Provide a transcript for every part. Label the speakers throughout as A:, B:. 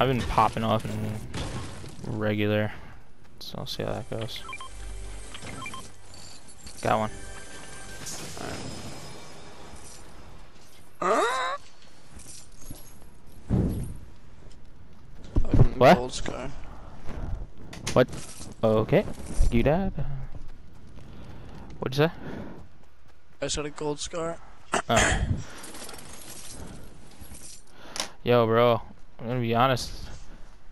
A: I've been popping off in regular, so I'll see how that goes. Got one. What?
B: Gold scar.
A: What? Okay. You dad. What'd you say?
B: I got a gold scar.
A: Oh. Yo, bro. I'm gonna be honest.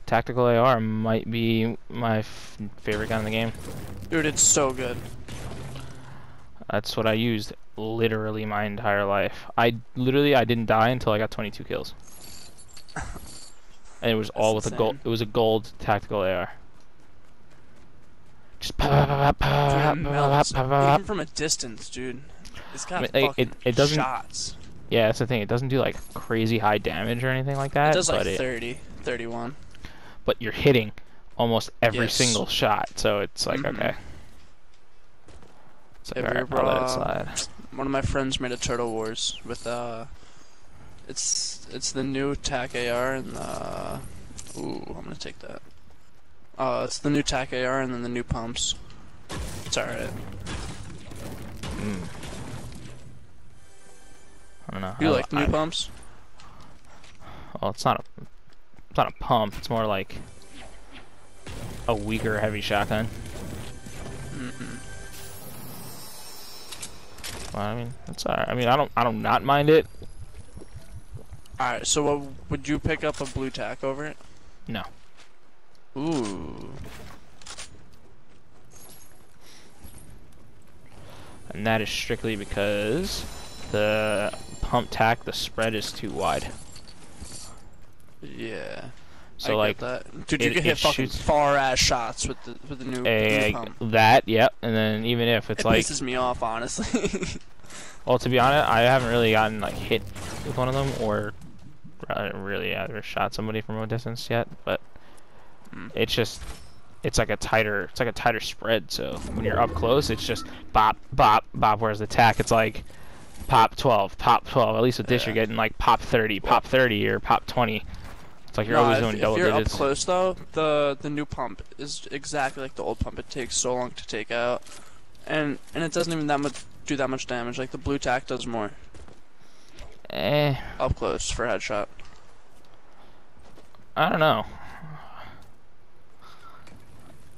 A: Tactical AR might be my f favorite gun in the game.
B: Dude, it's so good.
A: That's what I used literally my entire life. I literally I didn't die until I got 22 kills. And it was all with a gold. It was a gold tactical AR. Just pop, pop, pop, pop,
B: Dude, it
A: pop,
B: melts.
A: pop, pop, pop.
B: Even from a distance, dude. It's got
A: I mean,
B: fucking
A: it- it doesn't-
B: shots.
A: Yeah, that's the thing. It doesn't do like crazy high damage or anything like that.
B: It does like
A: but it,
B: 30, 31.
A: but you're hitting almost every
B: Yes.
A: single shot, so it's like
B: Mhm.
A: okay. It's like,
B: Have you
A: alright, I'll let it slide.
B: One of my friends made a Turtle Wars with uh, it's it's the new TAC AR and the ooh, I'm gonna take that. Uh, it's the new TAC AR and then the new pumps. It's alright.
A: Mm. I don't know.
B: You
A: I-
B: like the new
A: I-
B: pumps?
A: Well, it's not a, it's not a pump. It's more like a weaker heavy shotgun.
B: Mm-hmm.
A: Well, I mean, it's alright. I mean, I don't, I don't not mind it.
B: Alright, so what, would you pick up a blue tack over it?
A: No.
B: Ooh.
A: And that is strictly because the pump tack, the spread is too wide.
B: Yeah.
A: So
B: I
A: like
B: get that. dude, you
A: it-
B: can hit fucking
A: shoots-
B: far ass shots with the with the new,
A: a,
B: new pump.
A: that, yep. And then even if it's
B: it
A: like,
B: pisses me off, honestly.
A: well, to be honest, I haven't really gotten like hit with one of them or really ever shot somebody from a distance yet. But
B: Mm.
A: it's just, it's like a tighter, it's like a tighter spread. So when you're up close, it's just bop, bop, bop. Whereas the tack, it's like pop 12, pop 12. At least with this,
B: Yeah.
A: you're getting like pop 30, pop 30, or pop 20. It's like you're
B: No,
A: always
B: if,
A: doing
B: if
A: double
B: you're
A: digits.
B: up close though, the the new pump is exactly like the old pump. It takes so long to take out, and and it doesn't even that much do that much damage. Like the blue tack does more
A: Eh,
B: up close for headshot.
A: I don't know.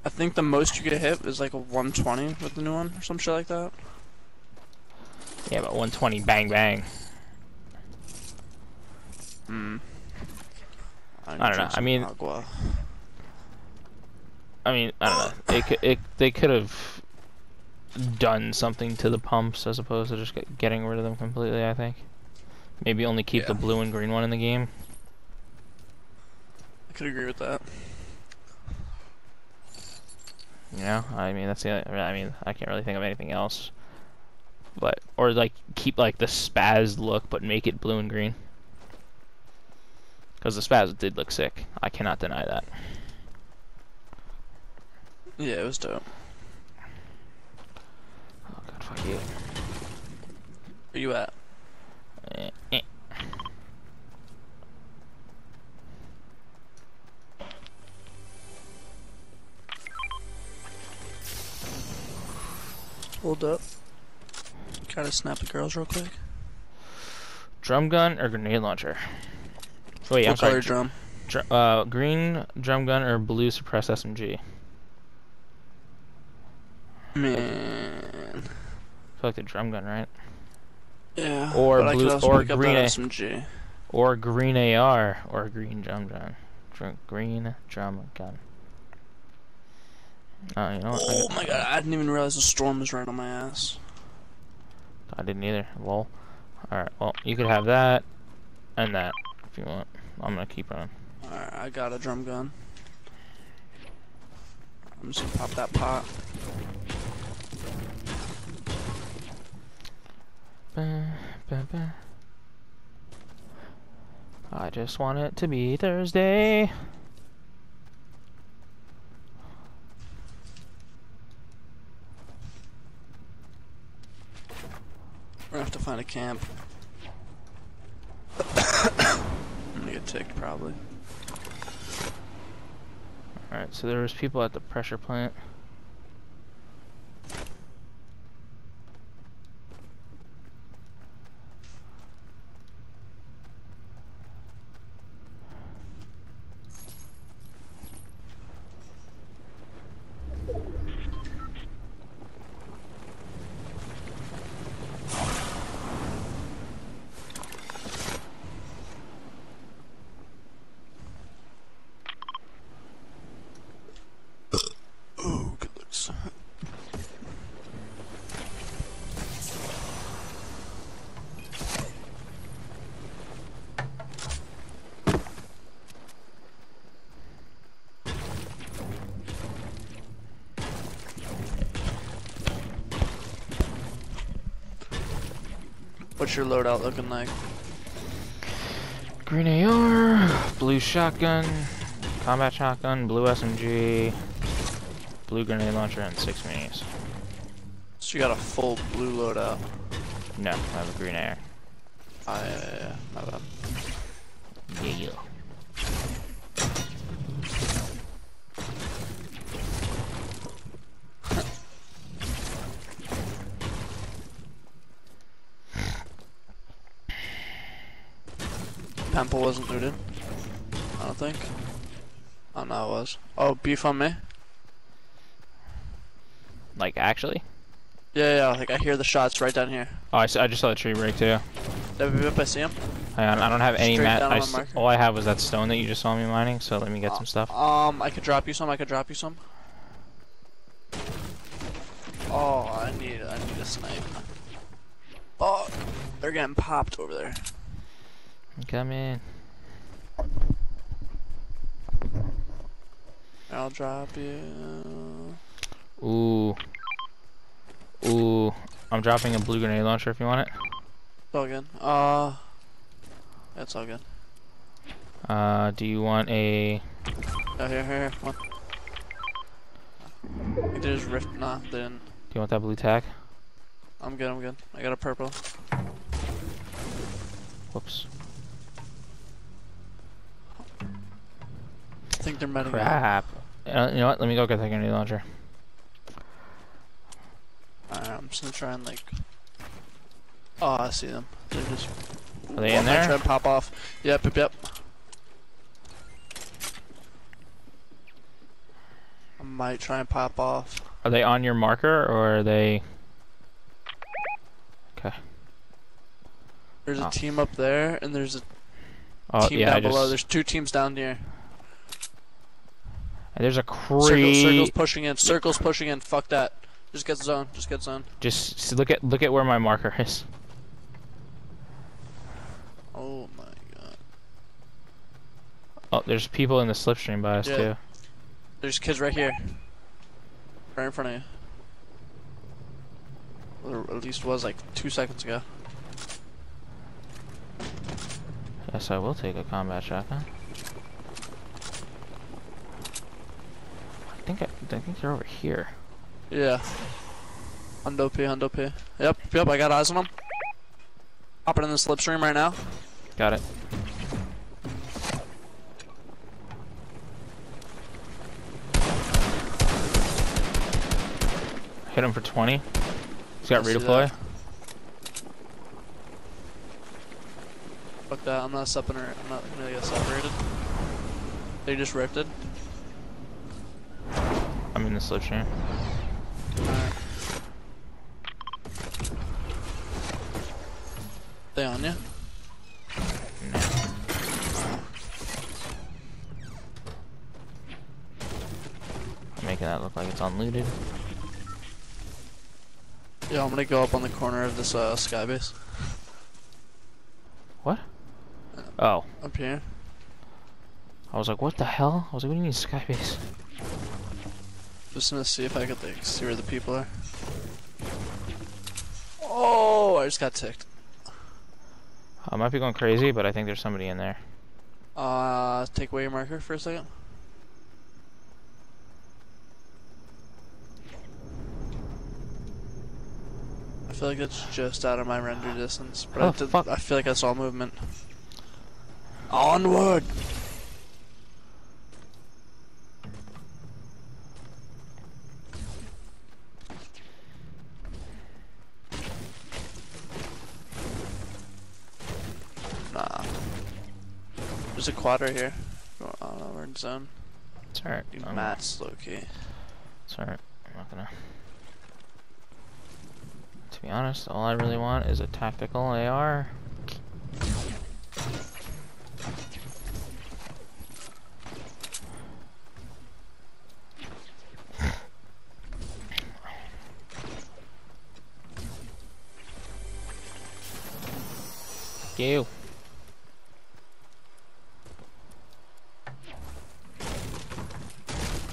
B: I think the most you get hit is like a 120 with the new one or some shit like that.
A: Yeah, but 120, bang, bang.
B: Hmm.
A: I don't know, I mean-
B: Agua.
A: I mean, I don't know. It, could- it, they could have done something to the pumps as opposed to just get, getting rid of them completely. I think maybe only keep the blue and green one in the game.
B: I could agree with that.
A: You know, I mean that's the. only- I mean, I can't really think of anything else. But or like keep like the spaz look, but make it blue and green. Because the spaz did look sick. I cannot deny that.
B: Yeah, it was dope.
A: Oh god, fuck you.
B: Where you at?
A: Eh, eh.
B: Hold up. Gotta snap the girls real quick.
A: Drum gun or grenade launcher? Wait, I'm
B: what
A: sorry.
B: drum?
A: Dr- uh, green drum gun or blue suppressed SMG?
B: Man.
A: I feel like the drum gun, right?
B: Yeah.
A: Or blue- or green A.
B: SMG.
A: Or green AR or green drum gun. Dr- green drum gun. Oh, you know what?
B: Oh my god, I didn't even realize the storm was right on my ass.
A: I didn't either. Lol. Alright, well, you could have that and that if you want. I'm gonna keep running.
B: Alright, I got a drum gun. I'm just gonna pop that pot.
A: I just want it to be Thursday.
B: out of camp. I'm gonna get ticked probably.
A: Alright, so there was people at the pressure plant.
B: What's your loadout looking like?
A: Green AR, blue shotgun, combat shotgun, blue SMG, blue grenade launcher, and six minis.
B: So you got a full blue loadout.
A: No, I have a green AR.
B: Ah, yeah, yeah, yeah. My bad.
A: Yeah.
B: Pemple wasn't looted. I don't think. Oh no, it was. Oh, beef on me.
A: Like, actually?
B: Yeah, yeah. Like I hear the shots right down here.
A: Oh, I, I just saw the tree break too.
B: Yep, I see him.
A: Hang on, I don't have any mat. I
B: on my
A: s-
B: marker.
A: all I have was that stone that you just saw me mining, so let me get some stuff.
B: Um, I could drop you some. I could drop you some. Oh, I need, I need a snipe. Oh, they're getting popped over there.
A: Come in.
B: I'll drop you.
A: Ooh. Ooh. I'm dropping a blue grenade launcher if you want it.
B: It's all good. Uh, that's all good.
A: Uh, do you want a...
B: Oh, here, here, here. One. They just rift. Nah, they didn't.
A: Do you want that blue tack?
B: I'm good. I'm good. I got a purple.
A: Whoops.
B: I think they're out.
A: Crap. Uh, you know what? Let me go get that grenade launcher.
B: Alright, I'm just gonna try and like. Oh, I see them. They're just.
A: Are they in there?
B: Try and pop off. Yep, yep, yep. I might try and pop off.
A: Are they on your marker, or are they... Okay.
B: There's a
A: Oh.
B: team up there, and there's a
A: Oh,
B: team
A: yeah,
B: down
A: I just...
B: below. There's two teams down here.
A: There's a
B: Circle,
A: cree...
B: circles pushing in. Circles pushing in. Fuck that. Just get zone. Just get zone.
A: Just look at look at where my marker is.
B: Oh my god.
A: Oh, there's people in the slipstream by us
B: Yeah.
A: too.
B: There's kids right here. Right in front of you. Or at least was like two seconds ago.
A: Yes, I will take a combat shotgun. Think I, I think they're over here.
B: Yeah. Hundo P, Hundo P. Yep, yep, I got eyes on him. Hopping in the slipstream right now.
A: Got it. Hit him for 20. He's got redeploy.
B: Fuck that, I'm not separated. I'm not gonna get separated. They just ripped it.
A: In the slipstream.
B: Alright. They on you?
A: No. Making that look like it's unlooted.
B: Yeah, I'm gonna go up on the corner of this uh, skybase.
A: What? Oh,
B: Up here.
A: I was like, what the hell? I was like, what do you mean skybase?
B: Just gonna see if I could like see where the people are. Oh, I just got ticked.
A: I might be going crazy, but I think there's somebody in there.
B: Uh, take away your marker for a second. I feel like it's just out of my render distance, but
A: Oh,
B: I, did,
A: fuck.
B: I feel like I saw movement. Onward! Nah. There's a quad right here. Oh, know, we're in zone.
A: It's alright.
B: Dude,
A: I'm-
B: Matt's low key.
A: It's alright. I'm not gonna. To be honest, all I really want is a tactical AR. You.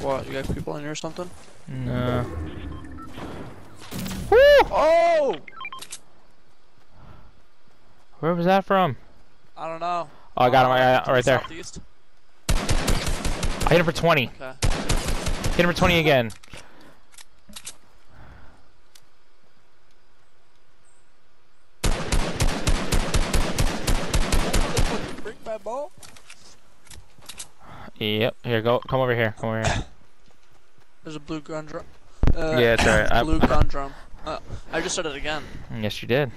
B: What, you got people in here or something? Nah.
A: No.
B: Oh!
A: Where was that from?
B: I don't know.
A: Oh, I got him. I got him uh,
B: right
A: there.
B: Southeast.
A: I hit him for 20.
B: Okay.
A: Hit him for 20 again.
B: Break my ball.
A: Yep. Here, go. Come over here. Come over here.
B: There's a blue gun drum. Uh,
A: Yeah, it's alright. I-
B: blue gun drum. Uh, I just said it again.
A: Yes, you did.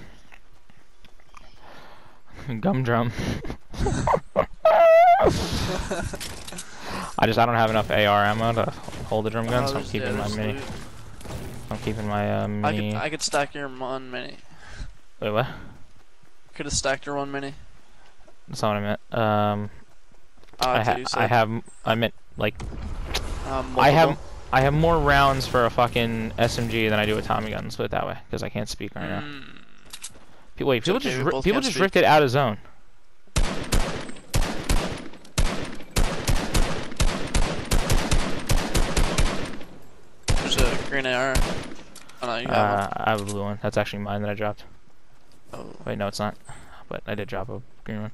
A: Gum drum. I just I don't have enough AR ammo to hold the drum gun,
B: Oh,
A: so I'm keeping
B: yeah,
A: my mini.
B: loot.
A: I'm keeping my uh,
B: I
A: mini.
B: could I could stack your one mini.
A: Wait, what?
B: Could have stacked your one mini.
A: That's not what I meant. Um,
B: Oh,
A: I, ha I have. I meant like
B: um,
A: I have. I have more rounds for a fucking SMG than I do with Tommy guns. Put it that way, because I can't speak right now.
B: Mm,
A: Pe- Wait, people
B: okay,
A: just
B: we
A: ri-
B: both
A: people just
B: speak.
A: ripped it out of zone.
B: there's a green AR. Oh no,
A: Uh, I have a blue one. That's actually mine that I dropped.
B: Oh.
A: Wait, no, it's not. But I did drop a green one.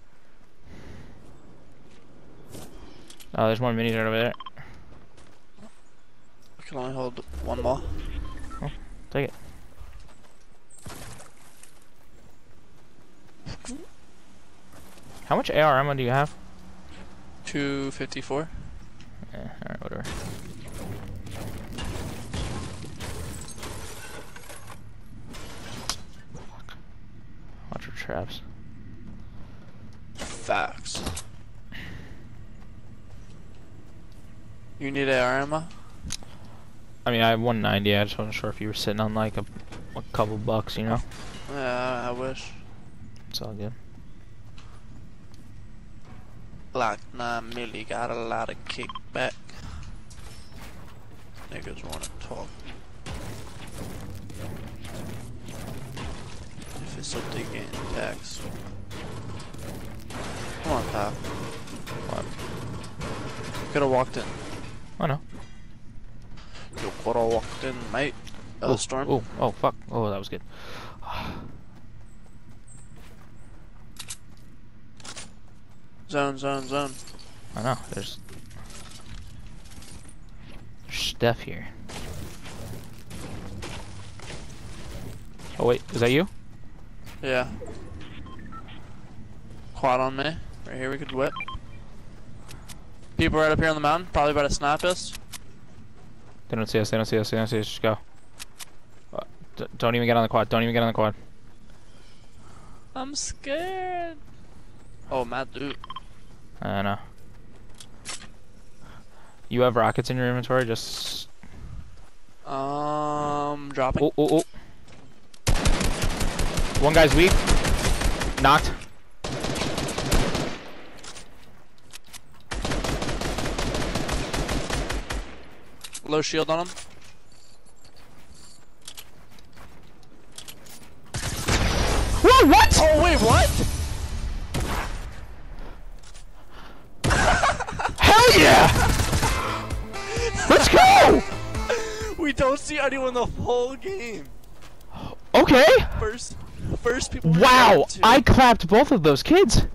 A: Oh, there's more minis right over there.
B: Can only hold one ball.
A: Take it. How much AR ammo do you have?
B: 254.
A: Eh, alright, whatever. Fuck. Watch your traps.
B: Facts. You need AR ammo?
A: I mean, I have 190. I just wasn't sure if you were sitting on like a, a couple bucks, you know?
B: Yeah, I wish.
A: It's all good.
B: Like 9 milli got a lot of kickback. Niggas wanna talk. If it's so they getting taxed. Come on, pal.
A: What?
B: Could've walked in.
A: Oh no.
B: You could've walked in, mate. Oh, storm.
A: Oh, oh, fuck. Oh, that was good.
B: Zone, zone, zone.
A: I know. There's there's stuff here. Oh wait, is that you?
B: Yeah. Quad on me. Right here we could whip. People right up here on the mountain, probably about to snap us.
A: They don't see us. They don't see us. They don't see us. Just go. Uh, d- don't even get on the quad. Don't even get on the quad.
B: I'm scared. Oh, Matt dude.
A: I know. You have rockets in your inventory. Just
B: Um, dropping.
A: oh oh oh. One guy's weak. Knocked.
B: Low shield on him.
A: Whoa! What?
B: Oh wait, what?
A: Hell yeah! Let's go!
B: We don't see anyone the whole game.
A: Okay.
B: First, first people.
A: Wow. I clapped both of those kids.